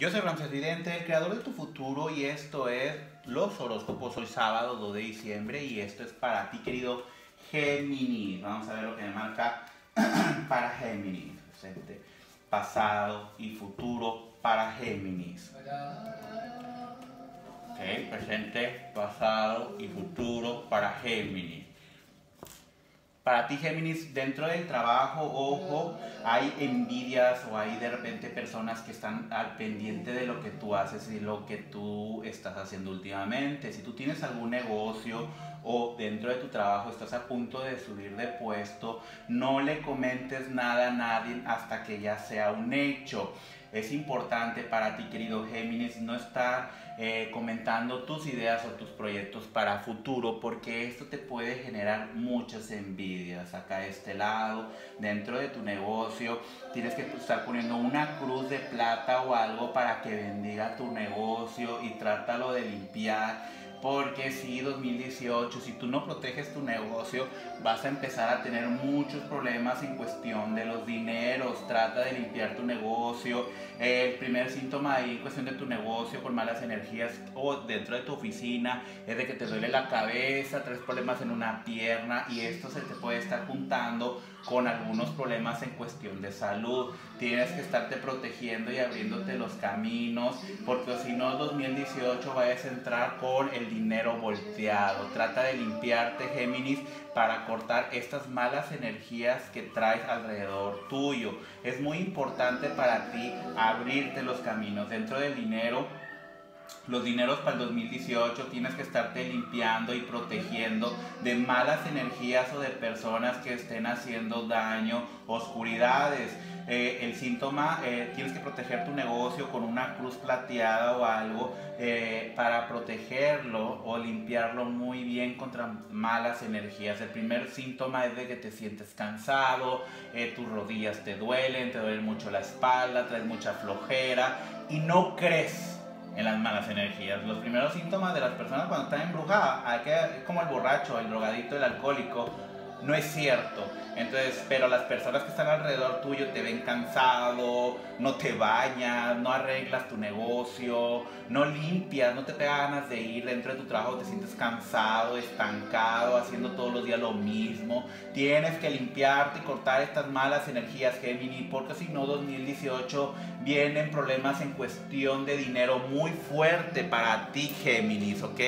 Yo soy Ramses Vidente, el creador de tu futuro y esto es Los Horóscopos. Hoy sábado 2 de diciembre y esto es para ti querido Géminis. Vamos a ver lo que me marca para Géminis. Presente, pasado y futuro para Géminis. Ok, presente, pasado y futuro para Géminis. Para ti, Géminis, dentro del trabajo, ojo, hay envidias o hay de repente personas que están al pendiente de lo que tú haces y lo que tú estás haciendo últimamente. Si tú tienes algún negocio o dentro de tu trabajo estás a punto de subir de puesto, no le comentes nada a nadie hasta que ya sea un hecho. Es importante para ti, querido Géminis, no estar eh, comentando tus ideas o tus proyectos para futuro, porque esto te puede generar muchas envidias. Acá de este lado, dentro de tu negocio, tienes que estar poniendo una cruz de plata o algo para que bendiga tu negocio y trátalo de limpiar porque si 2018, si tú no proteges tu negocio, vas a empezar a tener muchos problemas en cuestión de los dineros. Trata de limpiar tu negocio. El primer síntoma ahí en cuestión de tu negocio con malas energías o dentro de tu oficina es de que te duele la cabeza, traes problemas en una pierna y esto se te puede estar juntando con algunos problemas en cuestión de salud. Tienes que estarte protegiendo y abriéndote los caminos, porque si no, 2018 vayas a entrar con el dinero volteado. Trata de limpiarte, Géminis, para cortar estas malas energías que traes alrededor tuyo. Es muy importante para ti abrirte los caminos. Dentro del dinero, los dineros para el 2018 tienes que estarte limpiando y protegiendo de malas energías o de personas que estén haciendo daño, oscuridades. Eh, el síntoma, eh, tienes que proteger tu negocio con una cruz plateada o algo eh, para protegerlo o limpiarlo muy bien contra malas energías. El primer síntoma es de que te sientes cansado, tus rodillas te duelen, te duele mucho la espalda, traes mucha flojera y no crees en las malas energías. Los primeros síntomas de las personas cuando están embrujadas, hay que, como el borracho, el drogadito, el alcohólico, no es cierto. Entonces, pero las personas que están alrededor tuyo te ven cansado, no te bañas, no arreglas tu negocio, no limpias, no te da ganas de ir dentro de tu trabajo, te sientes cansado, estancado, haciendo todos los días lo mismo. Tienes que limpiarte y cortar estas malas energías, Gemini, porque si no, 2018 vienen problemas en cuestión de dinero muy fuerte para ti, Géminis, ¿ok?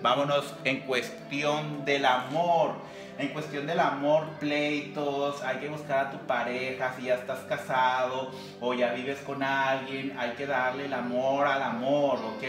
Vámonos en cuestión del amor en cuestión del amor, pleitos, hay que buscar a tu pareja, si ya estás casado o ya vives con alguien, hay que darle el amor al amor, ¿ok?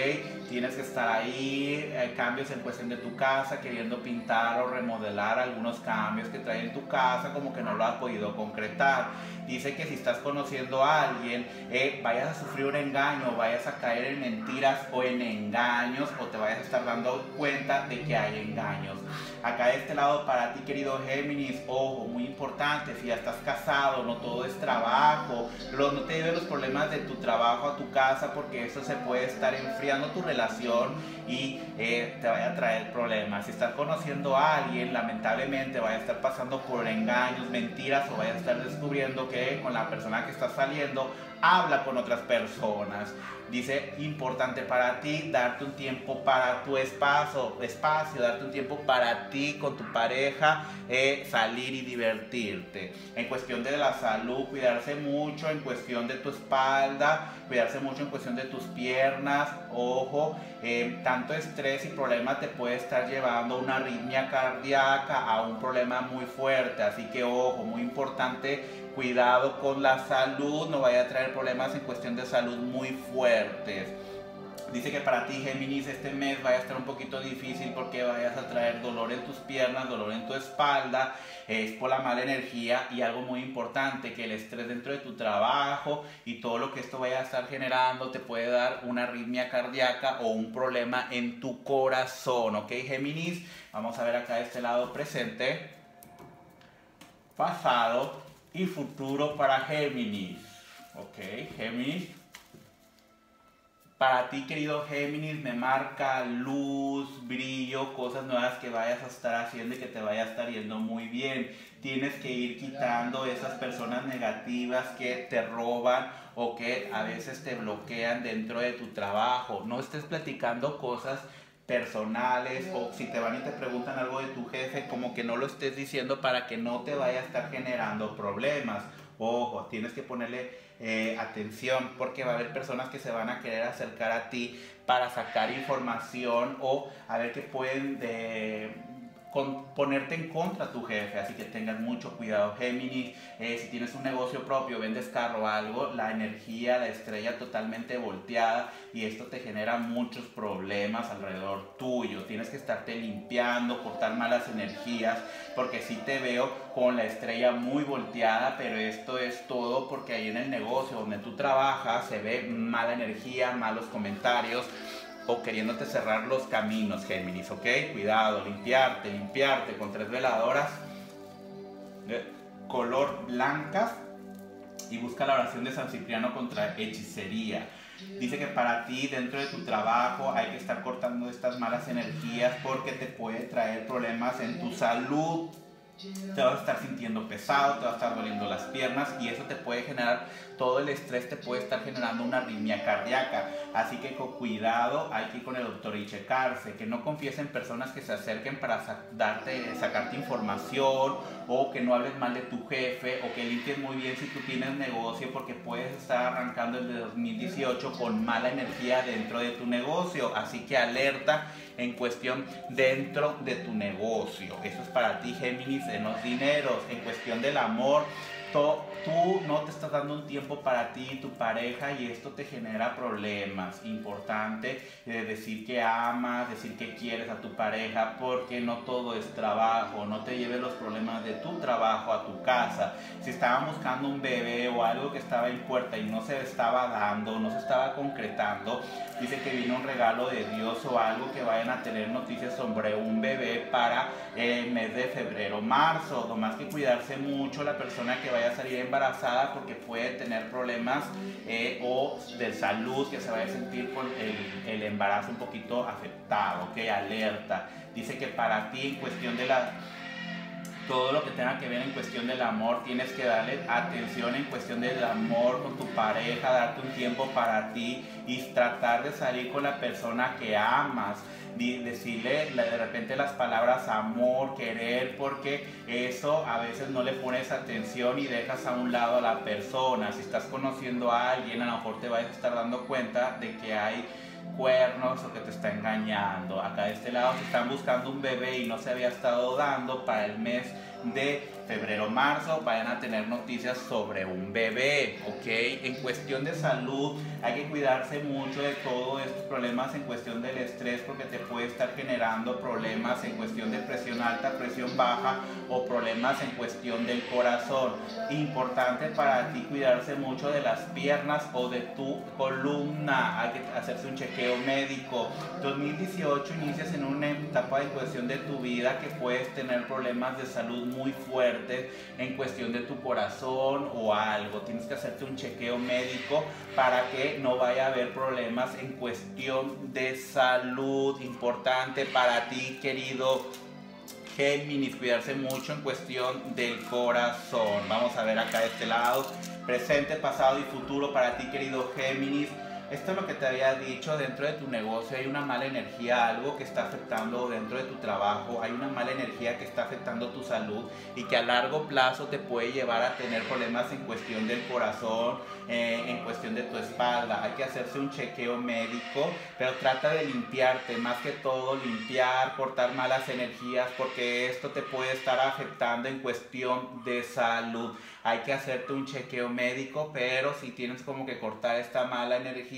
Tienes que estar ahí, hay cambios en cuestión de tu casa, queriendo pintar o remodelar algunos cambios que trae en tu casa, como que no lo has podido concretar. Dice que si estás conociendo a alguien, eh, vayas a sufrir un engaño, vayas a caer en mentiras o en engaños, o te vayas a estar dando cuenta de que hay engaños. Acá de este lado para ti, querido Géminis, ojo, muy importante, si ya estás casado, no todo es trabajo, no te lleves los problemas de tu trabajo a tu casa porque eso se puede estar enfriando tu relación y eh, te vaya a traer problemas. Si estás conociendo a alguien, lamentablemente vaya a estar pasando por engaños, mentiras o vaya a estar descubriendo que con la persona que estás saliendo habla con otras personas. Dice, importante para ti, darte un tiempo para tu espacio, espacio, darte un tiempo para ti con tu pareja, eh, salir y divertirte. En cuestión de la salud, cuidarse mucho, en cuestión de tu espalda, cuidarse mucho en cuestión de tus piernas, ojo, eh, tanto estrés y problema te puede estar llevando a una arritmia cardíaca, a un problema muy fuerte, así que ojo, muy importante cuidado con la salud, no vaya a traer problemas en cuestión de salud muy fuertes. Dice que para ti, Géminis, este mes vaya a estar un poquito difícil porque vayas a traer dolor en tus piernas, dolor en tu espalda, es por la mala energía y algo muy importante, que el estrés dentro de tu trabajo y todo lo que esto vaya a estar generando te puede dar una arritmia cardíaca o un problema en tu corazón, ¿ok, Géminis? Vamos a ver acá este lado presente, pasado, y futuro para Géminis. Ok, Géminis. Para ti, querido Géminis, me marca luz, brillo, cosas nuevas que vayas a estar haciendo y que te vaya a estar yendo muy bien. Tienes que ir quitando esas personas negativas que te roban o que a veces te bloquean dentro de tu trabajo. No estés platicando cosas personales o si te van y te preguntan algo de tu jefe, como que no lo estés diciendo para que no te vaya a estar generando problemas. Ojo, tienes que ponerle eh, atención porque va a haber personas que se van a querer acercar a ti para sacar información o a ver qué pueden de, ponerte en contra a tu jefe, así que tengas mucho cuidado. Géminis, eh, si tienes un negocio propio, vendes carro o algo, la energía, la estrella totalmente volteada y esto te genera muchos problemas alrededor tuyo. Tienes que estarte limpiando, cortar malas energías, porque si te veo con la estrella muy volteada, pero esto es todo porque ahí en el negocio donde tú trabajas se ve mala energía, malos comentarios o queriéndote cerrar los caminos, Géminis, ¿ok? Cuidado, limpiarte, limpiarte con tres veladoras, color blancas y busca la oración de San Cipriano contra hechicería. Dice que para ti dentro de tu trabajo hay que estar cortando estas malas energías porque te puede traer problemas en tu salud, te vas a estar sintiendo pesado, te va a estar doliendo las piernas y eso te puede generar, todo el estrés te puede estar generando una arritmia cardíaca. Así que con cuidado hay que ir con el doctor y checarse, que no confíes en personas que se acerquen para darte, sacarte información o que no hables mal de tu jefe o que limpies muy bien si tú tienes negocio porque puedes estar arrancando el de 2018 con mala energía dentro de tu negocio. Así que alerta en cuestión dentro de tu negocio. Eso es para ti, Géminis, en los dineros, en cuestión del amor tú no te estás dando un tiempo para ti y tu pareja y esto te genera problemas. Importante de decir que amas, decir que quieres a tu pareja, porque no todo es trabajo. No te lleves los problemas de tu trabajo a tu casa. Si estaban buscando un bebé o algo que estaba en puerta y no se estaba dando, no se estaba concretando, dice que vino un regalo de Dios o algo que vayan a tener noticias sobre un bebé para el mes de febrero, marzo. Nomás que cuidarse mucho la persona que vaya a salir embarazada porque puede tener problemas eh, o de salud, que se vaya a sentir con el, el embarazo un poquito afectado, que alerta. Dice que para ti en cuestión de la todo lo que tenga que ver en cuestión del amor, tienes que darle atención en cuestión del amor con tu pareja, darte un tiempo para ti y tratar de salir con la persona que amas decirle de repente las palabras amor, querer, porque eso a veces no le pones atención y dejas a un lado a la persona. Si estás conociendo a alguien, a lo mejor te vas a estar dando cuenta de que hay cuernos o que te está engañando. Acá de este lado, si están buscando un bebé y no se había estado dando para el mes de febrero, marzo, vayan a tener noticias sobre un bebé, ¿ok? En cuestión de salud, hay que cuidarse mucho de todos estos problemas en cuestión del estrés porque te puede estar generando problemas en cuestión de presión alta, presión baja o problemas en cuestión del corazón. Importante para ti cuidarse mucho de las piernas o de tu columna, hay que hacerse un chequeo médico. 2018 inicias en una etapa de cuestión de tu vida que puedes tener problemas de salud muy fuerte en cuestión de tu corazón o algo. Tienes que hacerte un chequeo médico para que no vaya a haber problemas en cuestión de salud. Importante para ti, querido Géminis, cuidarse mucho en cuestión del corazón. Vamos a ver acá de este lado. Presente, pasado y futuro para ti, querido Géminis esto es lo que te había dicho, dentro de tu negocio hay una mala energía, algo que está afectando dentro de tu trabajo, hay una mala energía que está afectando tu salud y que a largo plazo te puede llevar a tener problemas en cuestión del corazón, eh, en cuestión de tu espalda. Hay que hacerse un chequeo médico, pero trata de limpiarte, más que todo limpiar, cortar malas energías, porque esto te puede estar afectando en cuestión de salud. Hay que hacerte un chequeo médico, pero si tienes como que cortar esta mala energía,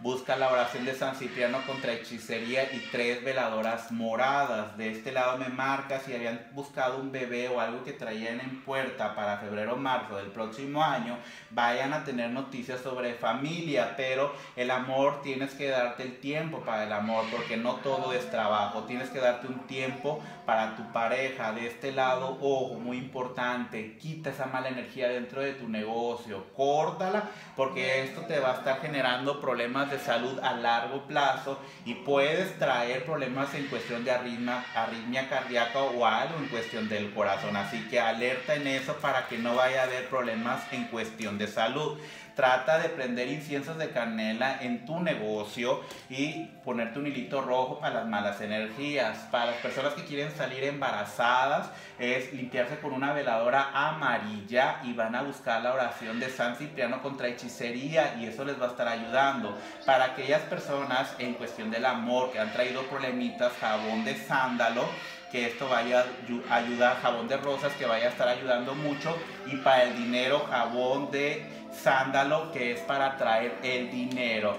busca la oración de San Cipriano contra hechicería y tres veladoras moradas. De este lado me marca si habían buscado un bebé o algo que traían en puerta para febrero o marzo del próximo año, vayan a tener noticias sobre familia, pero el amor tienes que darte el tiempo para el amor, porque no todo es trabajo, tienes que darte un tiempo para tu pareja. De este lado, ojo, muy importante, quita esa mala energía dentro de tu negocio, córtala, porque esto te va a estar generando problemas de salud a largo plazo y puedes traer problemas en cuestión de arritmia, arritmia cardíaca o algo en cuestión del corazón. Así que alerta en eso para que no vaya a haber problemas en cuestión de salud. Trata de prender inciensos de canela en tu negocio y ponerte un hilito rojo para las malas energías. Para las personas que quieren salir embarazadas, es limpiarse con una veladora amarilla y van a buscar la oración de San Cipriano contra hechicería y eso les va a estar ayudando. Para aquellas personas en cuestión del amor que han traído problemitas, jabón de sándalo, que esto vaya a ayudar, jabón de rosas que vaya a estar ayudando mucho y para el dinero, jabón de sándalo que es para traer el dinero.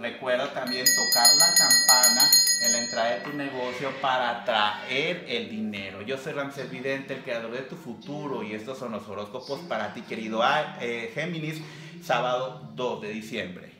Recuerda también tocar la campana en la entrada de tu negocio para traer el dinero. Yo soy Ramsés Vidente, el creador de tu futuro y estos son los horóscopos para ti querido eh, Géminis, sábado 2 de diciembre.